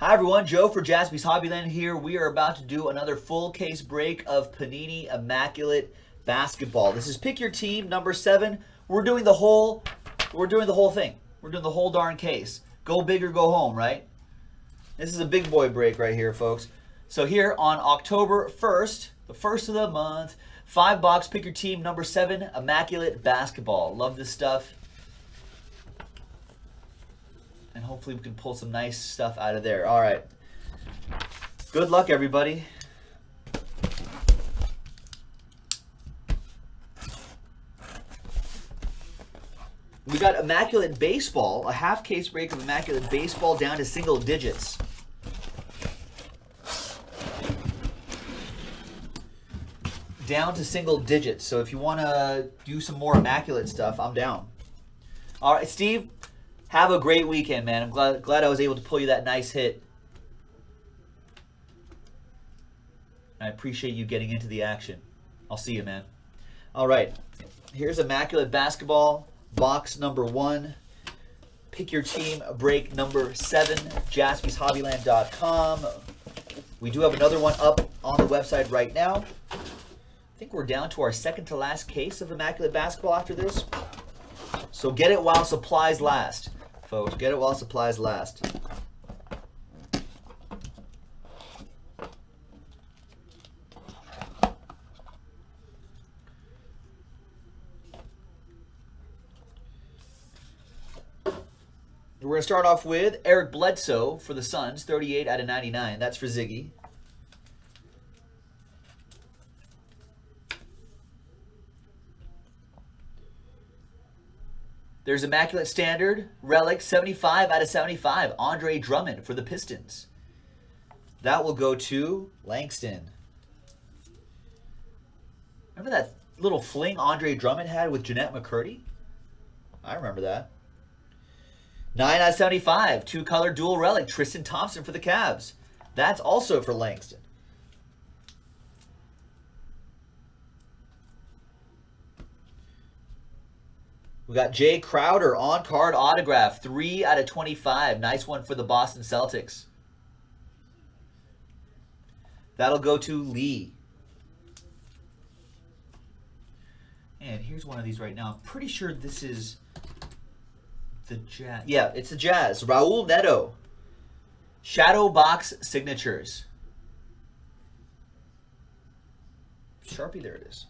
Hi everyone, Joe for Jaspy's Hobbyland here. We are about to do another full case break of Panini Immaculate Basketball. This is pick your team number seven. We're doing the whole, we're doing the whole thing. We're doing the whole darn case. Go big or go home, right? This is a big boy break right here, folks. So here on October 1st, the first of the month, five box, pick your team number seven, Immaculate Basketball. Love this stuff and hopefully we can pull some nice stuff out of there. All right. Good luck, everybody. We got Immaculate Baseball, a half case break of Immaculate Baseball down to single digits. Down to single digits. So if you want to do some more Immaculate stuff, I'm down. All right, Steve, have a great weekend, man. I'm glad glad I was able to pull you that nice hit. I appreciate you getting into the action. I'll see you, man. All right. Here's Immaculate Basketball, box number one. Pick your team, break number seven, jaspyshobbyland.com. We do have another one up on the website right now. I think we're down to our second to last case of Immaculate Basketball after this. So get it while supplies last folks. Get it while supplies last. We're going to start off with Eric Bledsoe for the Suns, 38 out of 99. That's for Ziggy. There's Immaculate Standard, Relic, 75 out of 75. Andre Drummond for the Pistons. That will go to Langston. Remember that little fling Andre Drummond had with Jennette McCurdy? I remember that. 9 out of 75. Two-color dual relic. Tristan Thompson for the Cavs. That's also for Langston. We got Jae Crowder on card autograph, 3 out of 25. Nice one for the Boston Celtics. That'll go to Lee. And here's one of these right now. I'm pretty sure this is the Jazz. Yeah, it's the Jazz. Raul Neto. Shadow Box Signatures. Sharpie, there it is.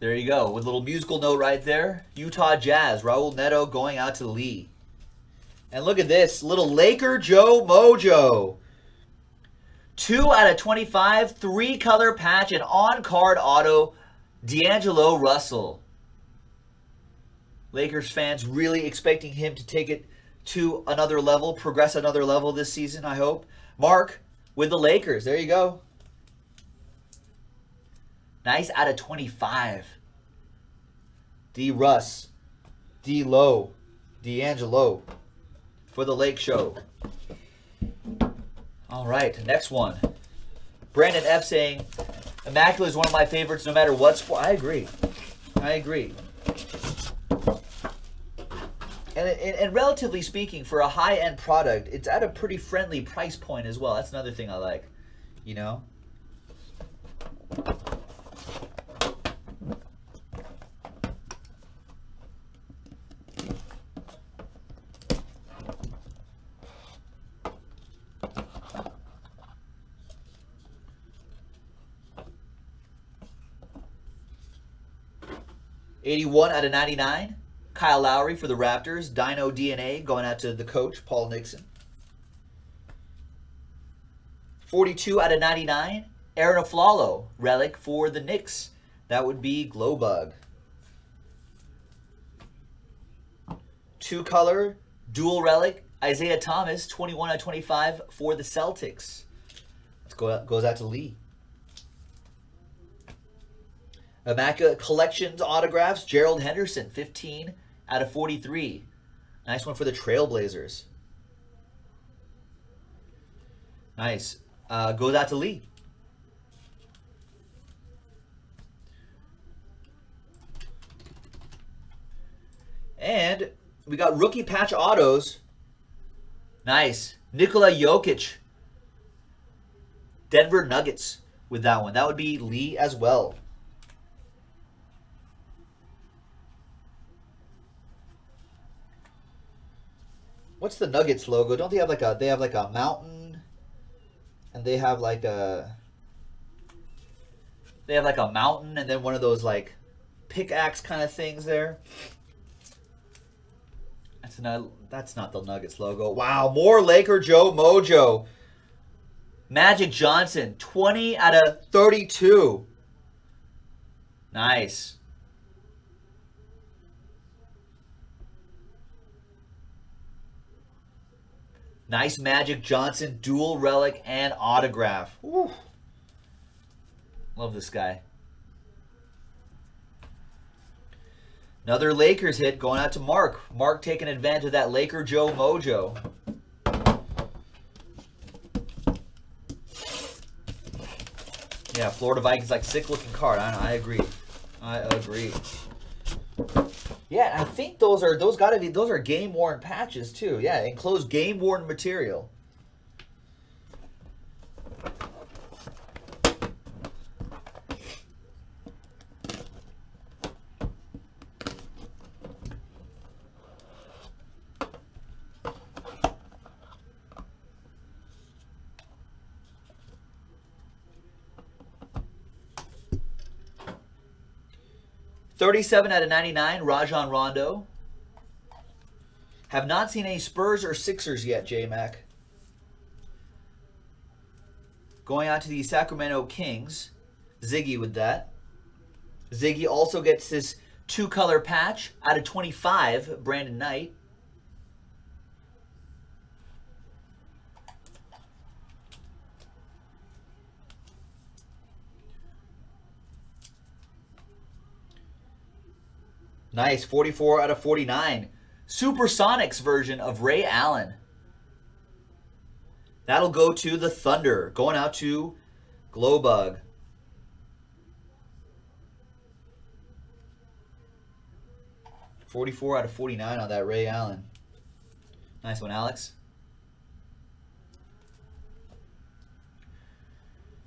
There you go. With a little musical note right there. Utah Jazz. Raul Neto going out to Lee. And look at this. Little Laker Joe Mojo. 2 out of 25. Three-color patch and on-card auto. D'Angelo Russell. Lakers fans really expecting him to take it to another level, progress another level this season, I hope. Mark with the Lakers. There you go. Nice out of 25. D. Russ. D. Low. D'Angelo. For the Lake Show. All right, next one. Brandon F. saying, Immaculate is one of my favorites no matter what sport. I agree. I agree. And, and, and, relatively speaking, for a high-end product, it's at a pretty friendly price point as well. That's another thing I like, you know? 81 out of 99. Kyle Lowry for the Raptors. Dino DNA going out to the coach, Paul Nixon. 42 out of 99. Arron Afflalo, relic for the Knicks. That would be Glowbug. Two color, dual relic, Isaiah Thomas, 21 out of 25 for the Celtics. Go goes out to Lee. Immaculate Collections autographs, Gerald Henderson, 15 out of 43. Nice one for the Trailblazers. Nice. Uh, goes out to Lee. And we got rookie patch autos. Nice. Nikola Jokic. Denver Nuggets with that one. That would be Lee as well. What's the Nuggets logo? Don't they have like a they have like a mountain and they have like a they have like a mountain and then one of those like pickaxe kind of things there. That's not that's not the Nuggets logo. Wow, more Laker Joe Mojo. Magic Johnson, 20 out of 32. Nice. Nice Magic Johnson, dual relic and autograph. Woo. Love this guy. Another Lakers hit going out to Mark. Mark taking advantage of that Laker Joe mojo. Yeah, Florida Vikings like sick looking card. I, I agree. I agree. Yeah, I think those are those got to be those are game worn patches too. Yeah, enclosed game worn material. 37 out of 99, Rajon Rondo. Have not seen any Spurs or Sixers yet, J-Mac. Going out to the Sacramento Kings. Ziggy with that. Ziggy also gets this two-color patch out of 25, Brandon Knight. Nice. 44 out of 49. Supersonics version of Ray Allen. That'll go to the Thunder. Going out to Glowbug. Forty-four out of forty-nine on that Ray Allen. Nice one, Alex.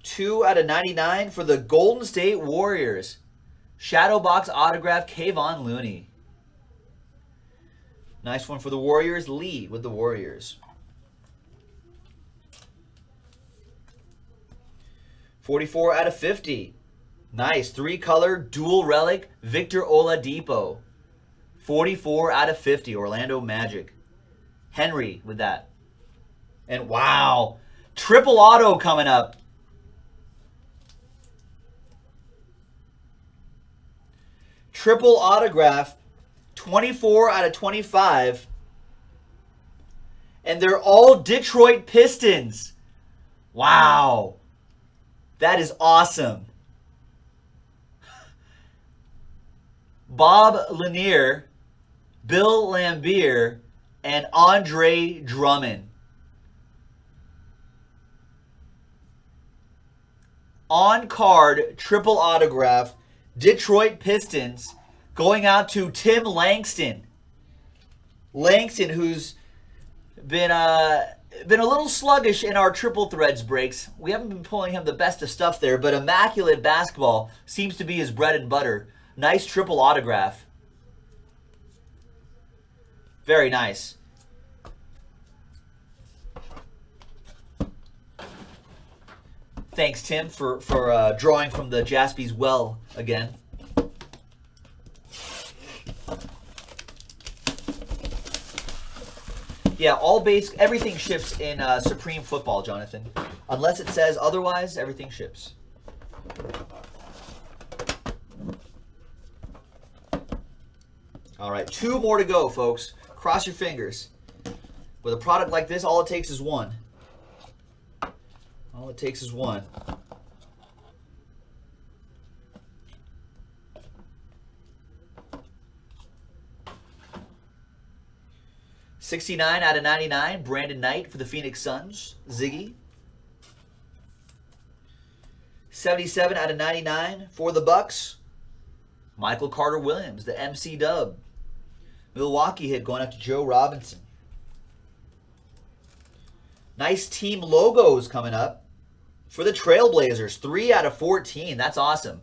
Two out of ninety-nine for the Golden State Warriors. Shadow box autograph, Kevon Looney. Nice one for the Warriors. Lee with the Warriors. 44 out of 50. Nice. Three-color dual relic, Victor Oladipo. 44 out of 50, Orlando Magic. Henry with that. And wow, triple auto coming up. Triple autograph, 24 out of 25. And they're all Detroit Pistons. Wow. That is awesome. Bob Lanier, Bill Laimbeer, and Andre Drummond. On card, triple autograph, Detroit Pistons going out to Tim Langston. Langston, who's been uh, been a little sluggish in our triple threads breaks. We haven't been pulling him the best of stuff there, but immaculate basketball seems to be his bread and butter. Nice triple autograph. Very nice. Thanks, Tim, for, for uh, drawing from the Jaspy's well again. Yeah, all base, everything ships in uh, Supreme Football, Jonathan. Unless it says otherwise, everything ships. All right, two more to go, folks. Cross your fingers. With a product like this, all it takes is one. All it takes is one. Sixty-nine out of ninety-nine. Brandon Knight for the Phoenix Suns. Ziggy. Seventy-seven out of ninety-nine for the Bucks. Michael Carter Williams, the MC Dub. Milwaukee hit going out to Joe Robinson. Nice team logos coming up for the Trailblazers. 3 out of 14. That's awesome.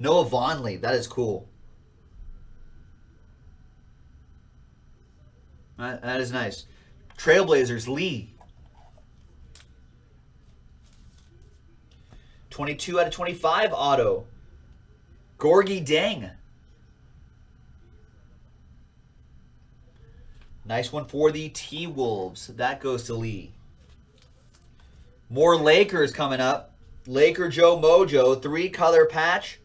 Noah Vonleh. That is cool. That is nice. Trailblazers, Lee. 22 out of 25 auto. Gorgui Dieng. Nice one for the T-Wolves. That goes to Lee. More Lakers coming up. Laker Joe Mojo, three-color patch.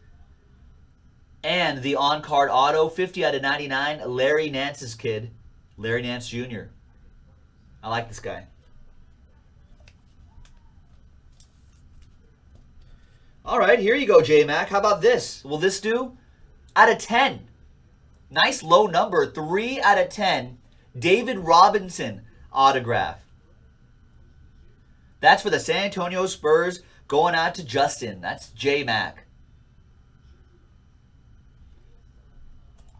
And the on-card auto, 50 out of 99, Larry Nance's kid, Larry Nance Jr. I like this guy. All right, here you go, J-Mac. How about this? Will this do? Out of 10. Nice low number, 3 out of 10. David Robinson autograph. That's for the San Antonio Spurs going out to Justin. That's J-Mac.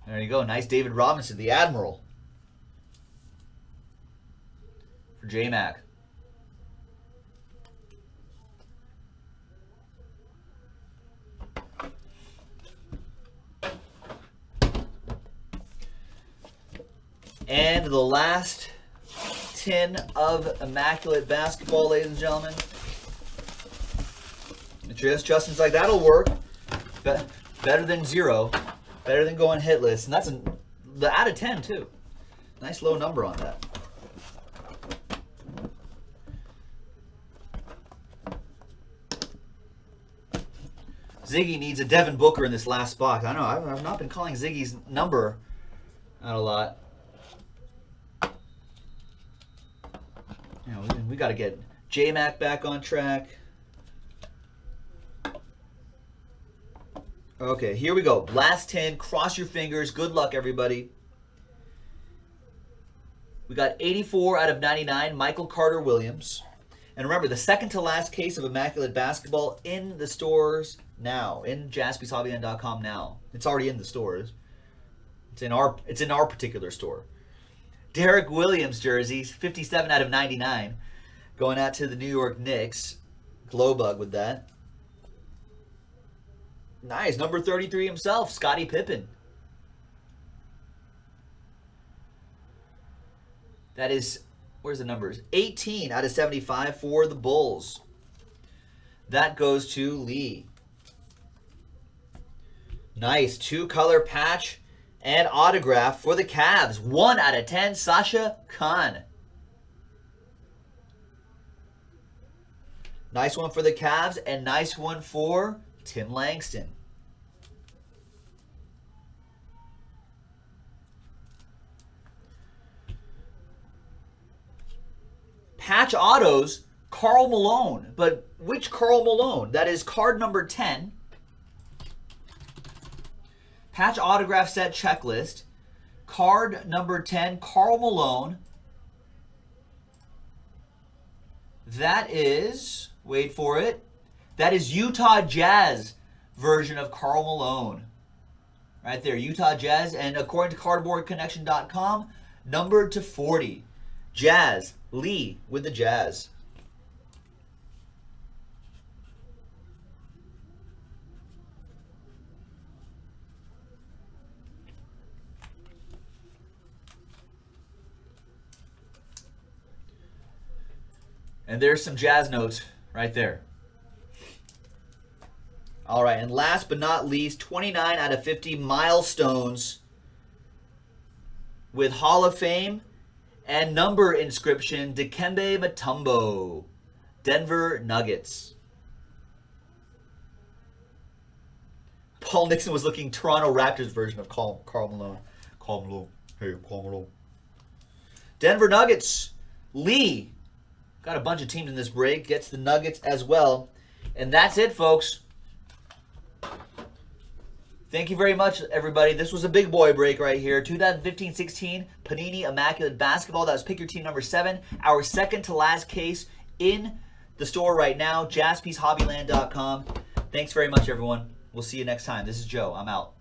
There you go. Nice David Robinson, the Admiral. For J-Mac. And the last tin of Immaculate Basketball, ladies and gentlemen. Just Justin's like, that'll work. Be better than zero. Better than going hitless. And that's a, the out of 10, too. Nice low number on that. Ziggy needs a Devin Booker in this last spot. I know, I've, I've not been calling Ziggy's number out a lot. You know, we got to get JMac back on track. Okay, here we go. Last 10. Cross your fingers. Good luck, everybody. We got 84 out of 99, Michael Carter Williams. And remember, the second to last case of Immaculate Basketball in the stores now, in jaspyshobbyland.com now. It's already in the stores. It's in our it's in our particular store. Derrick Williams jerseys, 57 out of 99. Going out to the New York Knicks. Glowbug with that. Nice. Number 33 himself, Scottie Pippen. That is, where's the numbers? 18 out of 75 for the Bulls. That goes to Lee. Nice. Two color patch and autograph for the Cavs. 1 out of 10, Sasha Kaun. Nice one for the Cavs and nice one for Tim Langston. Patch autos, Karl Malone. But which Karl Malone? That is card number 10. Patch autograph set checklist. Card number 10, Karl Malone. That is, wait for it, that is Utah Jazz version of Karl Malone. Right there, Utah Jazz. And according to cardboardconnection.com, numbered to 40. Jazz, Lee with the Jazz. And there's some jazz notes right there. All right, and last but not least, 29 out of 50 milestones with Hall of Fame and number inscription Dikembe Mutombo, Denver Nuggets. Paul Nixon was looking Toronto Raptors version of Carl, Karl Malone. Karl Malone. Hey, Karl Malone. Denver Nuggets. Lee Got a bunch of teams in this break. Gets the Nuggets as well. And that's it, folks. Thank you very much, everybody. This was a big boy break right here. 2015-16 Panini Immaculate Basketball. That was pick your team number seven. Our second to last case in the store right now. JaspysHobbyland.com. Thanks very much, everyone. We'll see you next time. This is Joe. I'm out.